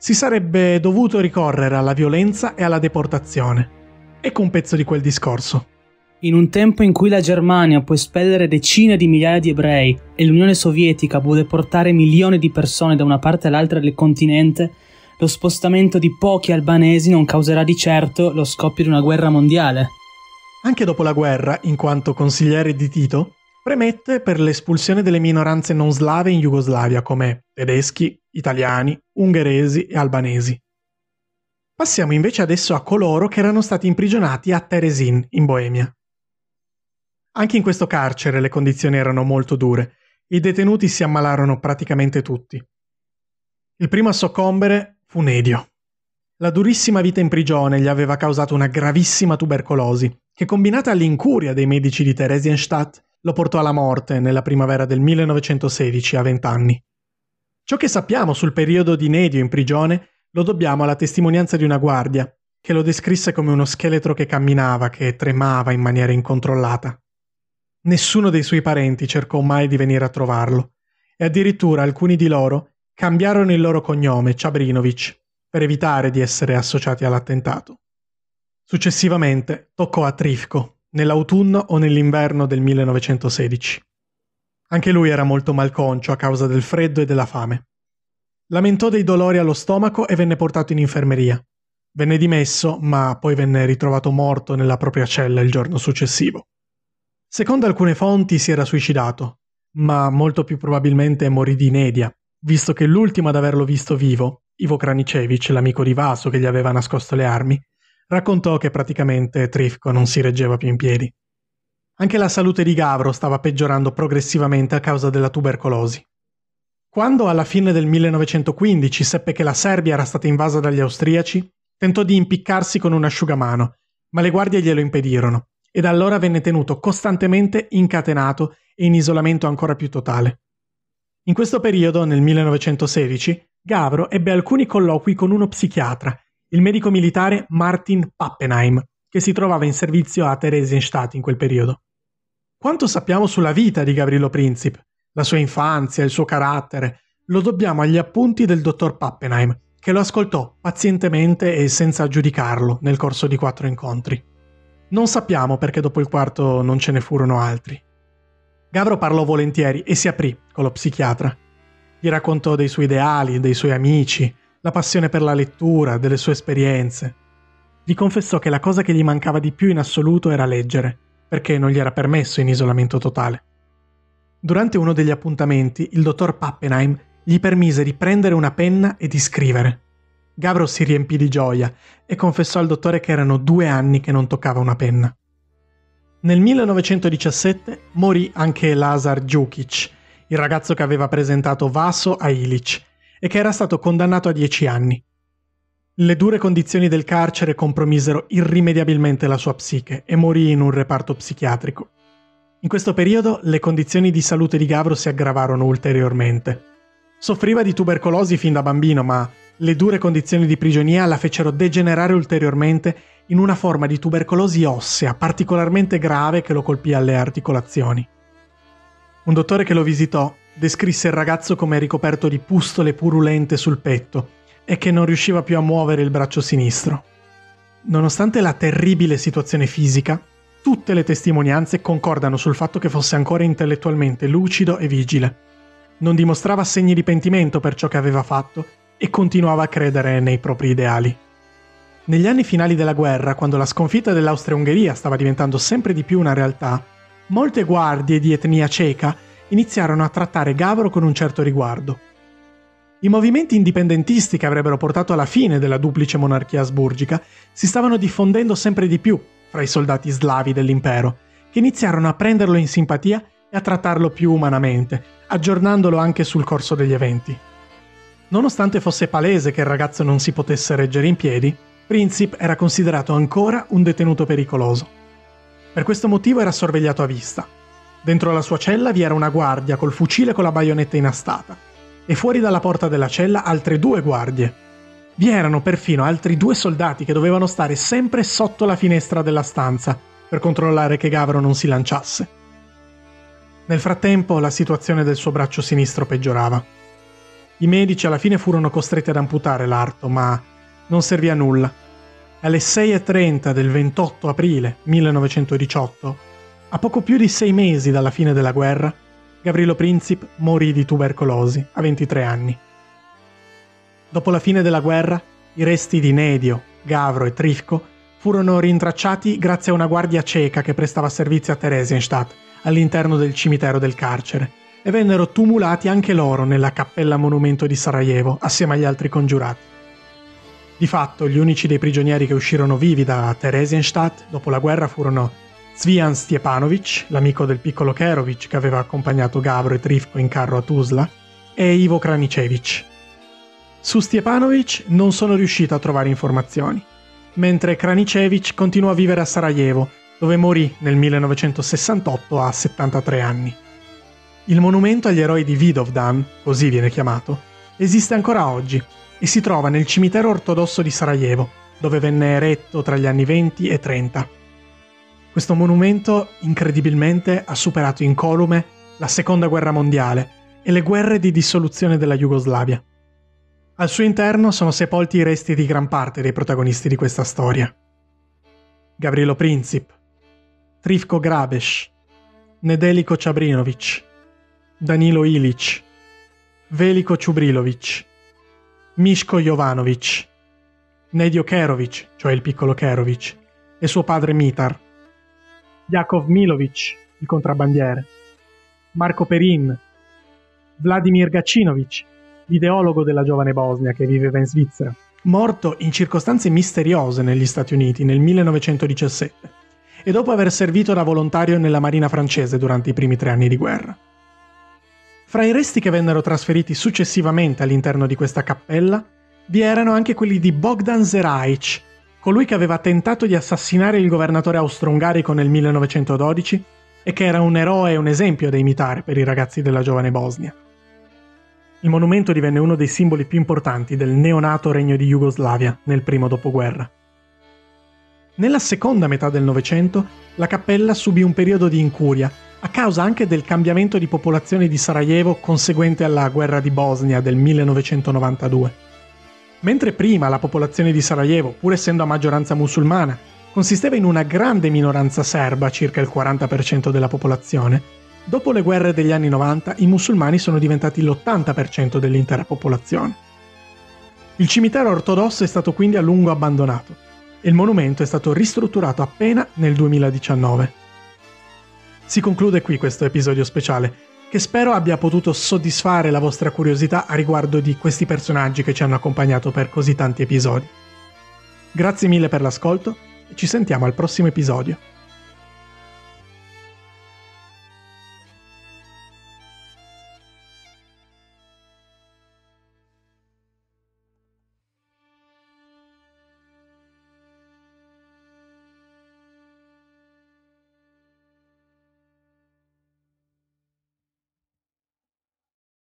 si sarebbe dovuto ricorrere alla violenza e alla deportazione. Ecco un pezzo di quel discorso. In un tempo in cui la Germania può espellere decine di migliaia di ebrei e l'Unione Sovietica può deportare milioni di persone da una parte all'altra del continente, lo spostamento di pochi albanesi non causerà di certo lo scoppio di una guerra mondiale. Anche dopo la guerra, in quanto consigliere di Tito, premette per l'espulsione delle minoranze non slave in Jugoslavia come tedeschi, italiani, ungheresi e albanesi. Passiamo invece adesso a coloro che erano stati imprigionati a Teresin, in Boemia. Anche in questo carcere le condizioni erano molto dure. I detenuti si ammalarono praticamente tutti. Il primo a soccombere fu Nedio. La durissima vita in prigione gli aveva causato una gravissima tubercolosi, che combinata all'incuria dei medici di Theresienstadt lo portò alla morte nella primavera del 1916 a 20 anni. Ciò che sappiamo sul periodo di Nedio in prigione lo dobbiamo alla testimonianza di una guardia, che lo descrisse come uno scheletro che camminava, che tremava in maniera incontrollata. Nessuno dei suoi parenti cercò mai di venire a trovarlo, e addirittura alcuni di loro cambiarono il loro cognome, Ciabrinovic, per evitare di essere associati all'attentato. Successivamente toccò a Trifko, nell'autunno o nell'inverno del 1916. Anche lui era molto malconcio a causa del freddo e della fame. Lamentò dei dolori allo stomaco e venne portato in infermeria. Venne dimesso, ma poi venne ritrovato morto nella propria cella il giorno successivo. Secondo alcune fonti si era suicidato, ma molto più probabilmente morì di inedia, visto che l'ultimo ad averlo visto vivo, Ivo Kranicevic, l'amico di Vaso che gli aveva nascosto le armi, raccontò che praticamente Trifko non si reggeva più in piedi. Anche la salute di Gavro stava peggiorando progressivamente a causa della tubercolosi. Quando alla fine del 1915 seppe che la Serbia era stata invasa dagli austriaci, tentò di impiccarsi con un asciugamano, ma le guardie glielo impedirono e da allora venne tenuto costantemente incatenato e in isolamento ancora più totale. In questo periodo, nel 1916, Gavro ebbe alcuni colloqui con uno psichiatra, il medico militare Martin Pappenheim, che si trovava in servizio a Theresienstadt in quel periodo. Quanto sappiamo sulla vita di Gavrilo Princip, la sua infanzia, il suo carattere, lo dobbiamo agli appunti del dottor Pappenheim, che lo ascoltò pazientemente e senza giudicarlo nel corso di quattro incontri. Non sappiamo perché dopo il quarto non ce ne furono altri. Gavro parlò volentieri e si aprì con lo psichiatra. Gli raccontò dei suoi ideali, dei suoi amici, la passione per la lettura, delle sue esperienze. Gli confessò che la cosa che gli mancava di più in assoluto era leggere, perché non gli era permesso in isolamento totale. Durante uno degli appuntamenti, il dottor Pappenheim gli permise di prendere una penna e di scrivere. Gavro si riempì di gioia e confessò al dottore che erano due anni che non toccava una penna. Nel 1917 morì anche Lazar Djukic, il ragazzo che aveva presentato Vaso a Ilic e che era stato condannato a dieci anni. Le dure condizioni del carcere compromisero irrimediabilmente la sua psiche e morì in un reparto psichiatrico. In questo periodo le condizioni di salute di Gavro si aggravarono ulteriormente. Soffriva di tubercolosi fin da bambino, ma le dure condizioni di prigionia la fecero degenerare ulteriormente in una forma di tubercolosi ossea particolarmente grave che lo colpì alle articolazioni. Un dottore che lo visitò descrisse il ragazzo come ricoperto di pustole purulente sul petto e che non riusciva più a muovere il braccio sinistro. Nonostante la terribile situazione fisica, tutte le testimonianze concordano sul fatto che fosse ancora intellettualmente lucido e vigile. Non dimostrava segni di pentimento per ciò che aveva fatto e continuava a credere nei propri ideali. Negli anni finali della guerra, quando la sconfitta dell'Austria-Ungheria stava diventando sempre di più una realtà, molte guardie di etnia ceca iniziarono a trattare Gavro con un certo riguardo. I movimenti indipendentisti che avrebbero portato alla fine della duplice monarchia asburgica si stavano diffondendo sempre di più fra i soldati slavi dell'impero, che iniziarono a prenderlo in simpatia e a trattarlo più umanamente, aggiornandolo anche sul corso degli eventi. Nonostante fosse palese che il ragazzo non si potesse reggere in piedi, Princip era considerato ancora un detenuto pericoloso. Per questo motivo era sorvegliato a vista. Dentro la sua cella vi era una guardia col fucile con la baionetta inastata e fuori dalla porta della cella altre due guardie. Vi erano perfino altri due soldati che dovevano stare sempre sotto la finestra della stanza per controllare che Gavro non si lanciasse. Nel frattempo la situazione del suo braccio sinistro peggiorava. I medici alla fine furono costretti ad amputare l'arto, ma non servì a nulla. Alle 6.30 del 28 aprile 1918, a poco più di sei mesi dalla fine della guerra, Gavrilo Princip morì di tubercolosi a 23 anni. Dopo la fine della guerra, i resti di Nedio, Gavro e Trifko furono rintracciati grazie a una guardia ceca che prestava servizio a Theresienstadt all'interno del cimitero del carcere e vennero tumulati anche loro nella cappella monumento di Sarajevo assieme agli altri congiurati. Di fatto, gli unici dei prigionieri che uscirono vivi da Theresienstadt dopo la guerra furono Svian Stjepanovic, l'amico del piccolo Kerovic che aveva accompagnato Gavro e Trifko in carro a Tuzla, e Ivo Kranicevic. Su Stjepanovic non sono riuscito a trovare informazioni, mentre Kranicevic continuò a vivere a Sarajevo, dove morì nel 1968 a 73 anni. Il monumento agli eroi di Vidovdan, così viene chiamato, esiste ancora oggi e si trova nel cimitero ortodosso di Sarajevo, dove venne eretto tra gli anni 20 e 30. Questo monumento incredibilmente ha superato incolume la seconda guerra mondiale e le guerre di dissoluzione della Jugoslavia. Al suo interno sono sepolti i resti di gran parte dei protagonisti di questa storia. Gavrilo Princip, Trifko Grabes, Nedeliko Čabrinovic, Danilo Ilic, Veliko Čubrilovic, Mishko Jovanovic, Nedio Kerovic, cioè il piccolo Kerovic, e suo padre Mitar, Jakov Milovic, il contrabbandiere, Marco Perin, Vladimir Gacinovic, l'ideologo della giovane Bosnia che viveva in Svizzera, morto in circostanze misteriose negli Stati Uniti nel 1917 e dopo aver servito da volontario nella marina francese durante i primi tre anni di guerra. Fra i resti che vennero trasferiti successivamente all'interno di questa cappella vi erano anche quelli di Bogdan Zeraic, colui che aveva tentato di assassinare il governatore austro-ungarico nel 1912 e che era un eroe e un esempio da imitare per i ragazzi della giovane Bosnia. Il monumento divenne uno dei simboli più importanti del neonato regno di Jugoslavia nel primo dopoguerra. Nella seconda metà del Novecento la cappella subì un periodo di incuria a causa anche del cambiamento di popolazione di Sarajevo conseguente alla guerra di Bosnia del 1992. Mentre prima la popolazione di Sarajevo, pur essendo a maggioranza musulmana, consisteva in una grande minoranza serba, circa il 40% della popolazione, dopo le guerre degli anni 90 i musulmani sono diventati l'80% dell'intera popolazione. Il cimitero ortodosso è stato quindi a lungo abbandonato e il monumento è stato ristrutturato appena nel 2019. Si conclude qui questo episodio speciale, che spero abbia potuto soddisfare la vostra curiosità a riguardo di questi personaggi che ci hanno accompagnato per così tanti episodi. Grazie mille per l'ascolto e ci sentiamo al prossimo episodio.